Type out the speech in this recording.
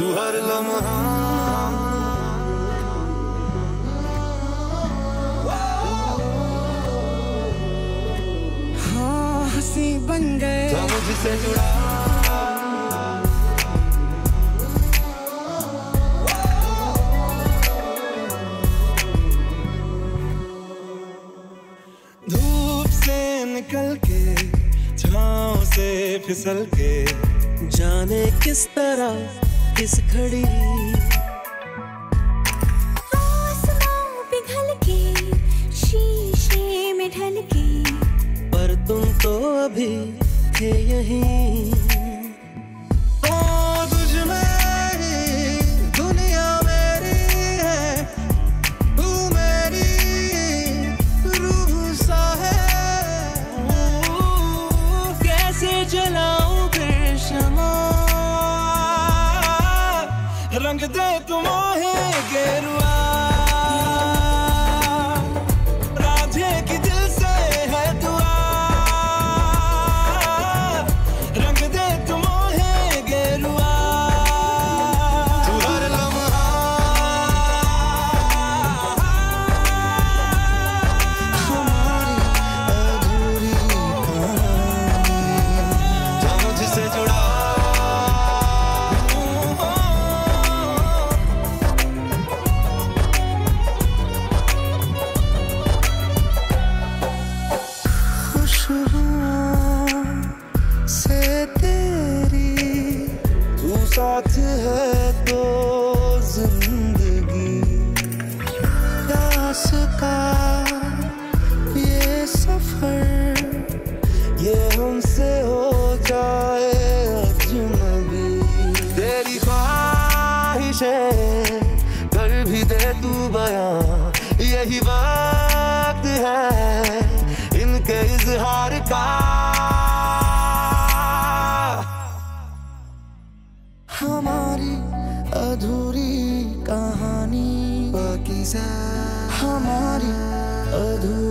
तू हर लम्हा। हाँ हँसी बन गए। मुझसे जुड़ा। धूप से निकल के छाँव से फिसल के जाने किस तरह किस घड़ी? पिघल के शीशे में ढल के पर तुम तो अभी थे यहीं। रंग दे तुम है तेरी, तू साथ है तो ज़िंदगी। प्यास का ये सफ़र, ये हमसे हो जाए अजनबी। तेरी ख्वाहिश कर भी दे तू बयां। यही वक्त है, इनके इजहार का चीज़ें। हमारी अधूरी